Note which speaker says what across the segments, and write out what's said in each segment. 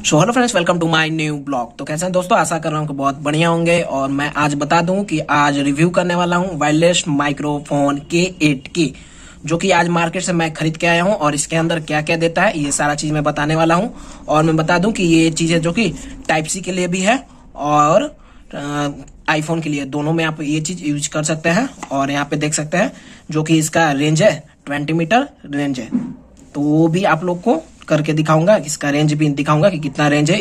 Speaker 1: So hello friends welcome to my new blog तो कैसे हैं दोस्तों? आशा कर रहा हूँ कि बहुत बढ़िया होंगे और मैं आज बता दूँ कि आज रिव्यू करने वाला हूँ वायरलेस माइक्रोफोन के एट की, जो कि आज मार्केट से मैं खरीद के आया हूँ और इसके अंदर क्या क्या देता है, ये सारा चीज़ मैं बताने वाला हूँ। और मैं बता दूँ कि ये चीज़ें जो कि टाइप सी के लिए भी है और आईफोन के लिए। दोनों में आप ये चीज़ यूज़ कर सकते हैं और यहाँ पे देख सकते हैं, जो कि इसका रेंज है ट्वेंटी मीटर रेंज है। तो वो भी आप लोग को करके दिखाऊँगा इसका रेंज भी दिखाऊँगा कि कितना रेंज है,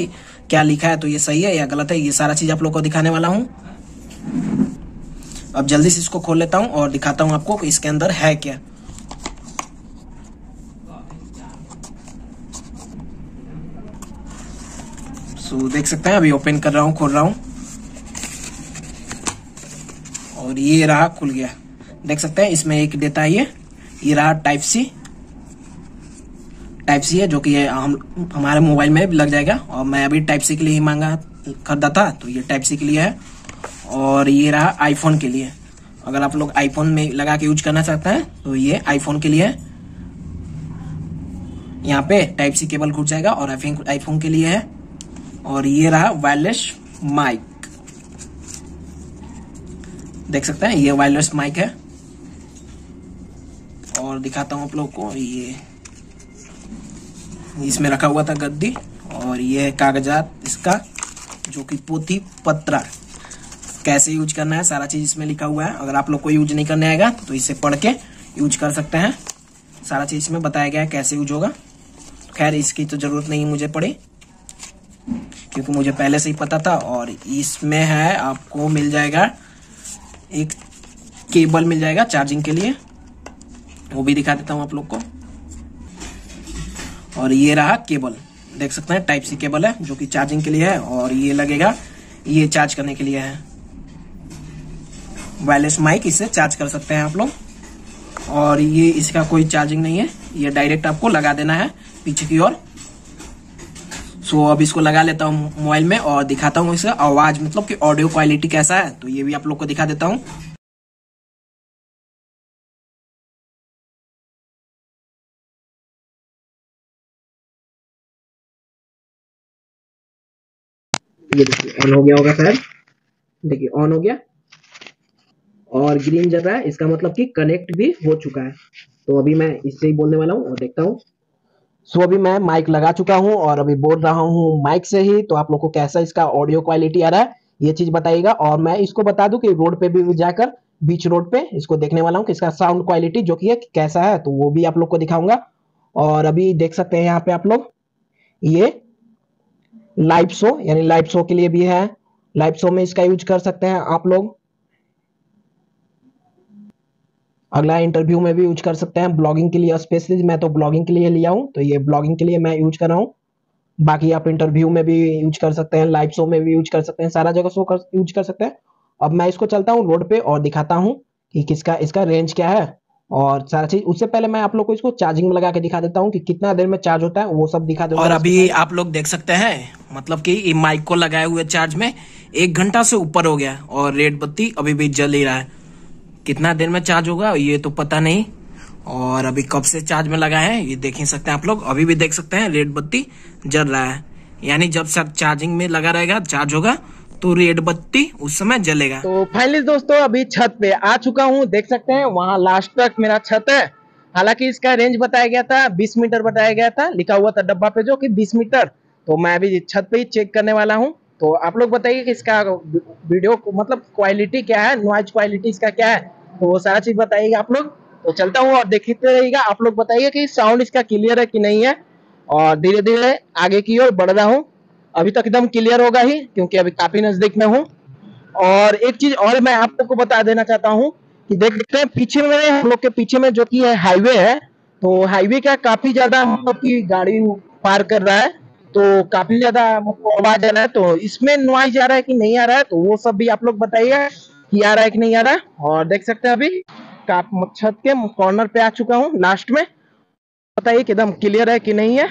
Speaker 1: क्या लिखा है तो ये सही है या गलत है, ये सारा चीज़ आप लोग को दिखाने वाला हूँ। अब जल्दी से इसको खोल लेता हूँ और दिखाता हूँ आपको इसके अंदर है क्या। सो देख सकते हैं, अभी ओपन कर रहा हूँ, खोल रहा हूँ। और ये रहा खुल गया। देख सकते हैं, इसमें एक देता है ये ये रहा टाइप सी टाइप सी है, जो कि हम, हमारे मोबाइल में लग जाएगा। और मैं अभी टाइप सी के लिए ही मांगा खरीदा था तो ये टाइप सी के लिए है। और ये रहा आईफोन के लिए। अगर आप लोग आईफोन में लगा के यूज़ करना चाहते हैं तो ये आईफोन के लिए है। यहाँ पे टाइप सी केबल घुट जाएगा और आईफोन के लिए है। और ये रहा वायरलेस माइक देख सकते हैं, ये वायरलेस माइक है। और दिखाता हूँ आप लोग को, ये इसमें रखा हुआ था गद्दी और ये है कागजात इसका, जो कि पोथी पत्रा। कैसे यूज़ करना है, सारा चीज़ इसमें लिखा हुआ है। अगर आप लोग को यूज़ नहीं करने आएगा तो इसे पढ़ के यूज़ कर सकते हैं। सारा चीज़ इसमें बताया गया है कैसे यूज़ होगा। खैर, इसकी तो ज़रूरत नहीं मुझे पड़ी, क्योंकि मुझे पहले से ही पता था और इसमें है, आपको मिल जाएगा, एक केबल मिल जाएगा चार्जिंग के लिए। वो भी दिखा देता हूँ आप लोग को। और ये रहा केबल। देख सकते हैं टाइप सी केबल है, जो कि चार्जिंग के लिए है, और ये लगेगा, ये चार्ज करने के लिए है। वायरलेस माइक इसे चार्ज कर सकते हैं आप लोग। और ये इसका कोई चार्जिंग नहीं है, ये डायरेक्ट आपको लगा देना है, पीछे की ओर। सो अब इसको लगा लेता हूँ मोबाइल में और दिखाता हूँ इसका आवाज़ मतलब कि ऑडियो क्वालिटी कैसा है तो ये भी आप लोग को दिखा देता हूँ। ये देखिए ऑन हो गया होगा शायद देखिए ऑन हो गया। और ग्रीन जल रहा है इसका मतलब कि कनेक्ट भी हो चुका है। तो अभी मैं इससे ही बोलने वाला हूँ और देखता हूँ। सो so, अभी मैं माइक लगा चुका हूँ और अभी बोल रहा हूँ माइक से ही तो आप लोग को कैसा इसका ऑडियो क्वालिटी आ रहा है ये चीज़ बताइएगा। और मैं इसको बता दूँ कि रोड पे भी जाकर बीच रोड पे इसको देखने वाला हूँ कि इसका साउंड क्वालिटी जो कि है कैसा है तो वो भी आप लोग को दिखाऊँगा। और अभी देख सकते हैं यहाँ पे आप लोग ये लाइव शो यानी लाइव शो के लिए भी है। लाइव शो में इसका यूज़ कर सकते हैं आप लोग। अगला इंटरव्यू में भी यूज़ कर सकते हैं। ब्लॉगिंग के लिए स्पेशली मैं तो ब्लॉगिंग के लिए लिया हूँ तो ये ब्लॉगिंग के लिए मैं यूज़ कर रहा हूँ। बाकी आप इंटरव्यू में भी यूज़ कर सकते हैं लाइव शो में भी यूज़ कर सकते हैं, सारा जगह शो कर यूज़ कर सकते हैं। अब मैं इसको चलता हूँ रोड पे और दिखाता हूँ कि किसका, इसका रेंज क्या है। और सारा चीज़, उससे पहले मैं आप लोग को इसको चार्जिंग में लगा के दिखा देता हूँ कि कितना देर में चार्ज होता है, वो सब दिखा देता और अभी आप लोग देख सकते हैं मतलब कि ये माइक को लगाए हुए चार्ज में एक घंटा से ऊपर हो गया और रेड बत्ती अभी भी जल ही रहा है। कितना देर में चार्ज होगा ये तो पता नहीं। और अभी कब से चार्ज में लगा है, ये देख ही सकते हैं आप लोग। अभी भी देख सकते हैं, रेड बत्ती जल रहा है। यानी जब सर चार्जिंग में लगा रहेगा चार्ज होगा तो रेड बत्ती उस समय जलेगा।
Speaker 2: तो फाइनली दोस्तों, अभी छत पे आ चुका हूँ। देख सकते हैं, वहाँ लास्ट तक मेरा छत है। हालाँकि इसका रेंज बताया गया था 20 मीटर बताया गया था। लिखा हुआ था डब्बा पे जो कि 20 मीटर। तो मैं अभी छत पे ही चेक करने वाला हूँ। तो आप लोग बताइए कि इसका वीडियो मतलब क्वालिटी क्या है? नॉइज़ क्वालिटी इसका क्या है? तो वो सारा चीज़ बताइएगा आप लोग। तो चलता हूँ और देखते रहिएगा। आप लोग बताइए कि साउंड इसका क्लियर है कि नहीं है। और धीरे धीरे आगे की ओर बढ़ रहा हूँ। अभी तक एकदम क्लियर होगा ही, क्योंकि अभी काफ़ी नज़दीक में हूँ। और एक चीज़ और मैं आप लोग बता देना चाहता हूँ कि देख सकते हैं, पीछे में हम लोग के पीछे में जो की है हाईवे है। तो हाईवे का काफ़ी ज़्यादा हम लोग की गाड़ी पार कर रहा है। तो काफ़ी ज़्यादा आवाज़ आ रहा है तो इसमें नॉइज़ आ रहा है कि नहीं आ रहा है? तो वो सब भी आप लोग बताइए कि आ रहा है कि नहीं आ रहा है। और देख सकते हैं अभी छत के कॉर्नर पे आ चुका हूँ लास्ट में। बताइए कि एकदम क्लियर है कि नहीं है?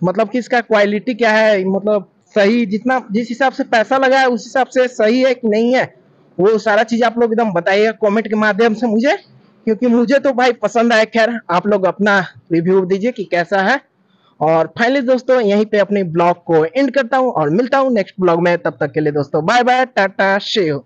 Speaker 2: मतलब कि इसका क्वालिटी क्या है? मतलब सही जितना, जिस हिसाब से पैसा लगा है, उस हिसाब से सही है कि नहीं है? वो सारा चीज़ आप लोग एकदम बताइए कमेंट के माध्यम से मुझे, क्योंकि मुझे तो भाई पसंद आया। खैर, आप लोग अपना रिव्यू दीजिए कि कैसा है। और फाइनली दोस्तों, यहीं पे अपने ब्लॉग को एंड करता हूँ और मिलता हूँ नेक्स्ट ब्लॉग में। तब तक के लिए दोस्तों बाय बाय टाटा शेव